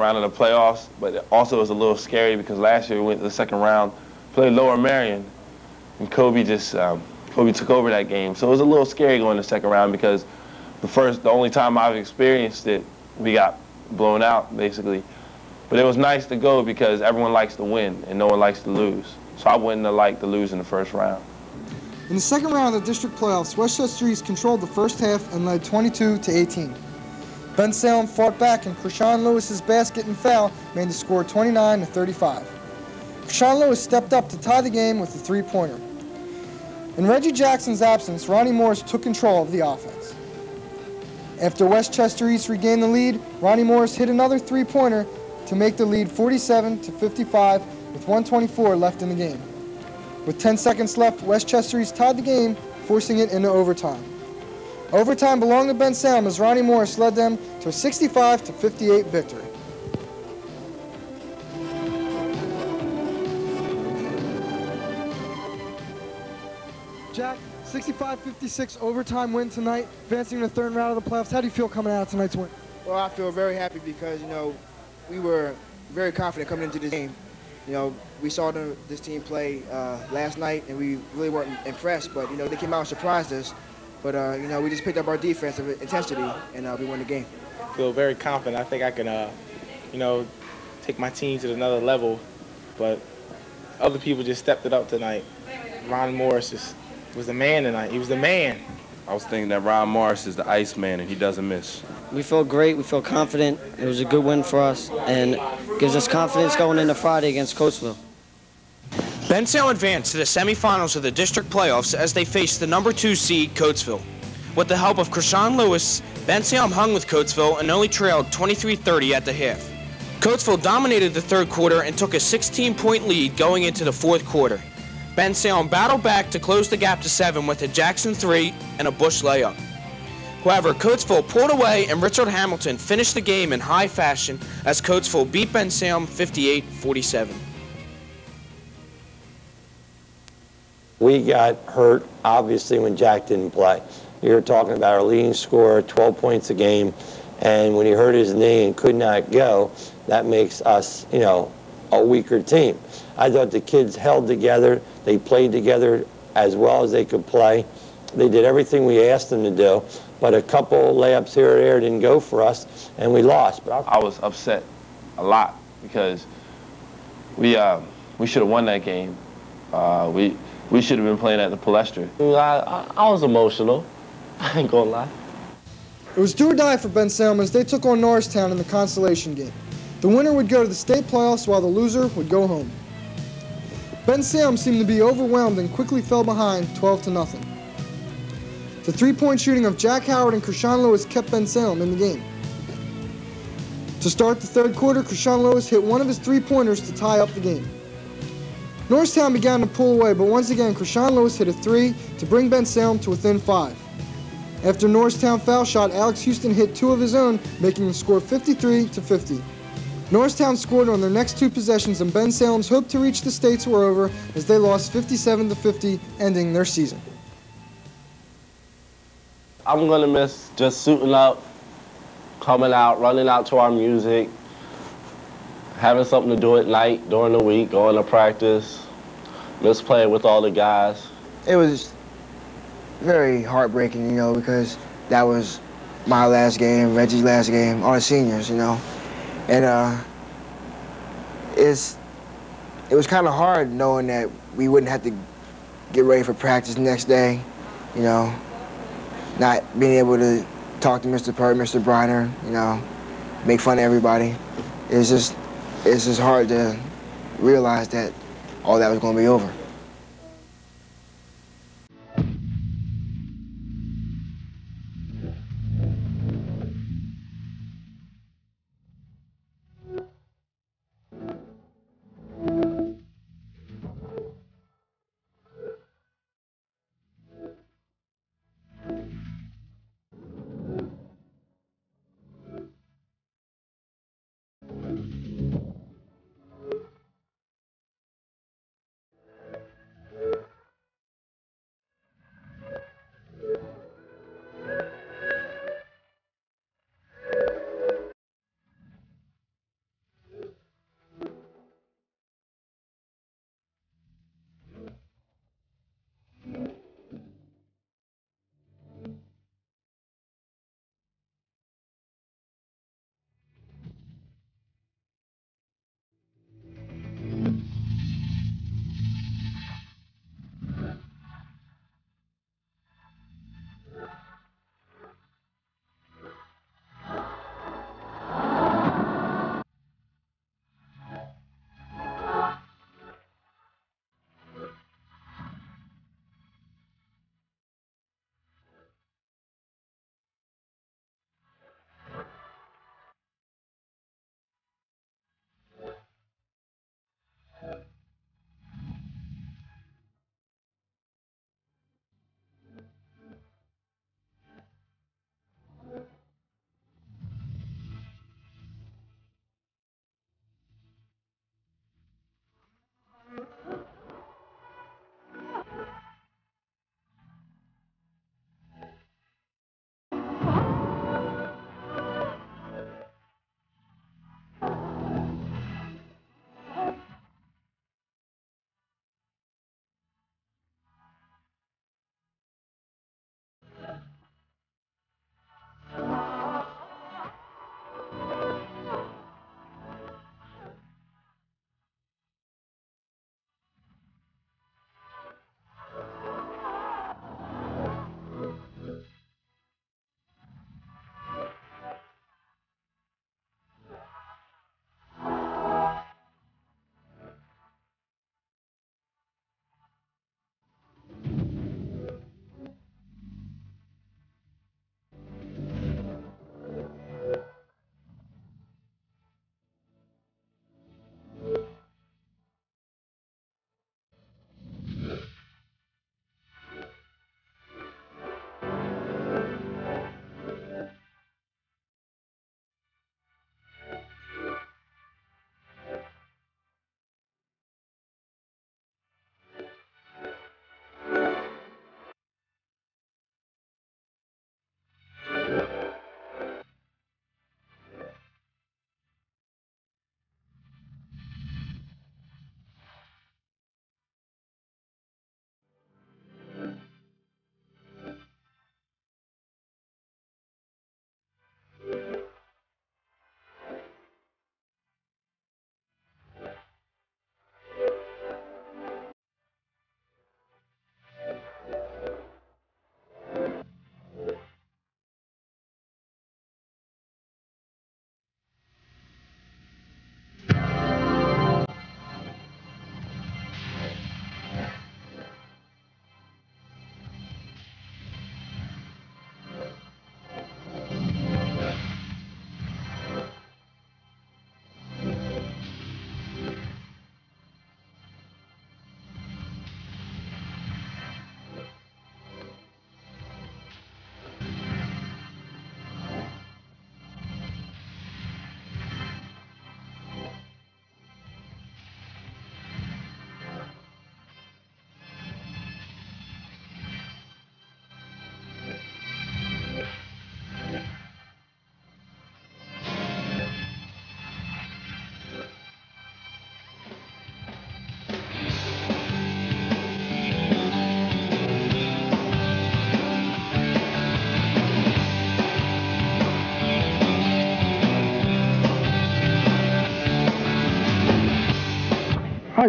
round of the playoffs, but it also was a little scary because last year we went to the second round, played Lower Merion, and Kobe just um, Kobe took over that game. So it was a little scary going to the second round because the first, the only time I've experienced it, we got blown out basically. But it was nice to go because everyone likes to win and no one likes to lose. So I wouldn't have liked to lose in the first round. In the second round of the district playoffs, West Chester East controlled the first half and led 22 to 18. Bensalem fought back and Krishan Lewis's basket and foul made the score 29 to 35. Krishan Lewis stepped up to tie the game with a three-pointer. In Reggie Jackson's absence, Ronnie Morris took control of the offense. After West Chester East regained the lead, Ronnie Morris hit another three-pointer to make the lead 47 to 55 with 124 left in the game. With 10 seconds left, West Chester East tied the game, forcing it into overtime. Overtime belonged to Bensalem as Ronnie Morris led them to a 65 to 58 victory. Jack, 65-56 overtime win tonight, advancing the third round of the playoffs. How do you feel coming out of tonight's win? Well, I feel very happy because, you know, we were very confident coming into this game. You know, we saw the, this team play uh, last night, and we really weren't impressed. But you know, they came out and surprised us. But uh, you know, we just picked up our defensive intensity, and uh, we won the game. I feel very confident. I think I can, uh, you know, take my team to another level. But other people just stepped it up tonight. Ron Morris just was the man tonight. He was the man. I was thinking that Ron Morris is the ice man and he doesn't miss. We feel great. We feel confident. It was a good win for us and gives us confidence going into Friday against Coatesville. Bensalem advanced to the semifinals of the district playoffs as they faced the number two seed Coatesville. With the help of Krishan Lewis, Bensalem hung with Coatesville and only trailed 23-30 at the half. Coatesville dominated the third quarter and took a 16-point lead going into the fourth quarter. Bensalem battled back to close the gap to seven with a Jackson three and a Bush layup. However, Coatesville pulled away and Richard Hamilton finished the game in high fashion as Coatesville beat Bensalem 58-47. We got hurt, obviously, when Jack didn't play. You're talking about our leading scorer, 12 points a game, and when he hurt his knee and could not go, that makes us, you know, a weaker team. I thought the kids held together. They played together as well as they could play. They did everything we asked them to do, but a couple layups here or there didn't go for us, and we lost. But I was upset a lot because we uh, we should have won that game. Uh, we we should have been playing at the Palestra. I, I, I was emotional. I ain't gonna lie. It was do or die for Bensalem as they took on Norristown in the consolation game. The winner would go to the state playoffs while the loser would go home. Bensalem seemed to be overwhelmed and quickly fell behind 12 to nothing. The three-point shooting of Jack Howard and Krishan Lewis kept Bensalem in the game. To start the third quarter, Krishan Lewis hit one of his three-pointers to tie up the game. Norristown began to pull away, but once again, Krishan Lewis hit a three to bring Bensalem to within five. After Norristown foul shot, Alex Houston hit two of his own, making the score 53 to 50. Norristown scored on their next two possessions, and Bensalem's hope to reach the states were over as they lost 57 to 50, ending their season. I'm gonna miss just suiting up, coming out, running out to our music, having something to do at night during the week, going to practice, miss playing with all the guys. It was very heartbreaking, you know, because that was my last game, Reggie's last game, all the seniors, you know. And uh, it's, it was kind of hard knowing that we wouldn't have to get ready for practice next day, you know, not being able to talk to Mr. Pert, Mr. Briner, you know, make fun of everybody. It's just, it's just hard to realize that all that was going to be over.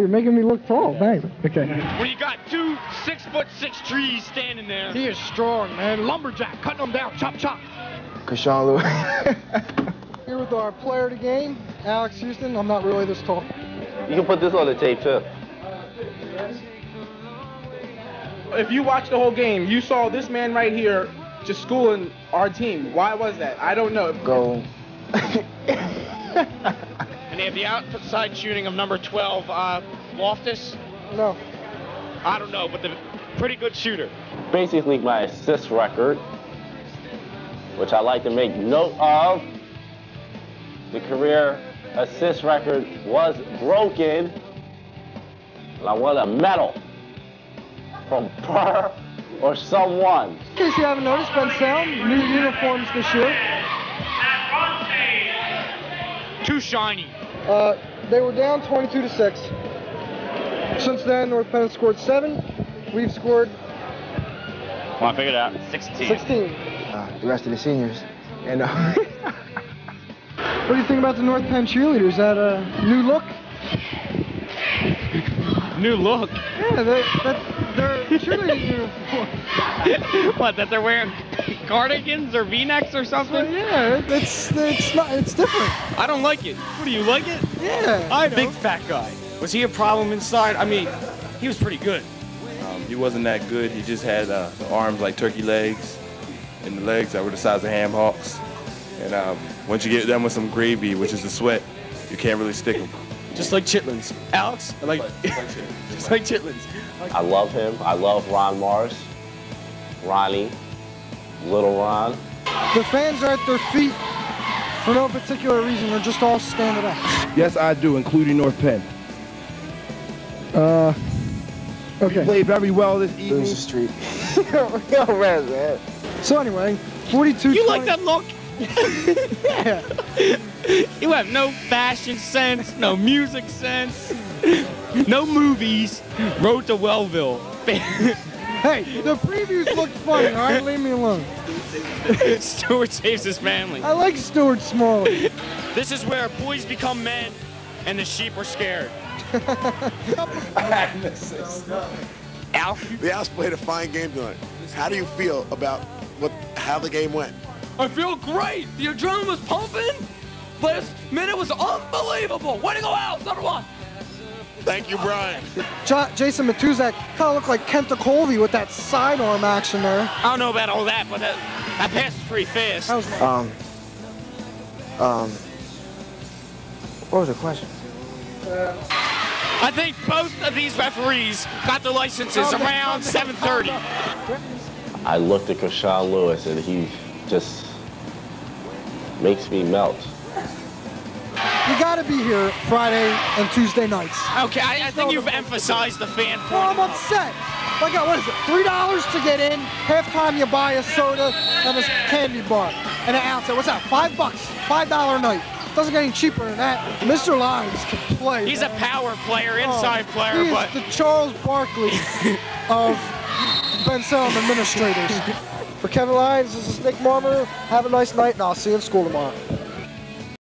You're making me look tall. Thanks. Okay. When you got two six foot six trees standing there. He is strong, man. Lumberjack, cutting them down. Chop, chop. Krishan Lewis. Here with our player of the game, Alex Houston. I'm not really this tall. You can put this on the tape too. If you watched the whole game, you saw this man right here just schooling our team. Why was that? I don't know. Go. And they have the outside shooting of number 12, uh, Loftus. No. I don't know, but the pretty good shooter. Basically, my assist record, which I like to make note of. The career assist record was broken. And I want a medal from Per or someone. In case you haven't noticed, Bensalem, new uniforms this year. Too shiny. Uh, they were down 22 to 6. Since then, North Penn has scored 7. We've scored Come on, figure it out. 16. 16. Uh, the rest of the seniors. And uh, What do you think about the North Penn cheerleaders? That a new look? New look. Yeah, they, that, they're cheerleading uniform. what, that they're wearing cardigans or v-necks or something? Yeah, it's it's not it's different. I don't like it. What do you like it? Yeah. I Big fat guy. Was he a problem inside? I mean, he was pretty good. Um, he wasn't that good. He just had uh, the arms like turkey legs, and the legs that were the size of ham hocks. And um, once you get them with some gravy, which is the sweat, you can't really stick them. Just like chitlins. Alex? I like, just like chitlins. I love him. I love Ron Morris, Ronnie, Little Ron. The fans are at their feet for no particular reason. They're just all standing up. Yes, I do, including North Penn. Uh. Okay. Played very well this evening. Lose the street. Yo, Rez, man. So anyway, 42. You like that look? Yeah. You have no fashion sense, no music sense, no movies. Road to Wellville. Hey, the previews looked funny. All right, leave me alone. Stuart saves his family. I like Stuart Smalley. This is where boys become men and the sheep are scared. Al? The Owls played a fine game tonight. How do you feel about what how the game went? I feel great. The adrenaline was pumping. Last minute was unbelievable. Way to go, Owls, number one. Thank you, Brian. Jo- Jason Matuzak kind of looked like Kent Tekulve with that sidearm action there. I don't know about all that, but that, that pass is pretty fast. That was Um. Um. What was the question? I think both of these referees got their licenses around 7:30. I looked at Krishan Lewis and he just makes me melt. Got to be here Friday and Tuesday nights. Okay, I, I think you've emphasized the fan Well. I'm upset. Like, what is it? Three dollars to get in. Halftime, you buy a soda and a candy bar and an ounce. What's that? Five bucks. Five dollar a night. Doesn't get any cheaper than that. Mr. Lyons can play. He's a power player, Oh, inside player, he is but the Charles Barkley of Bensalem administrators. For Kevin Lyons, this is Nick Marmer. Have a nice night, and I'll see you in school tomorrow.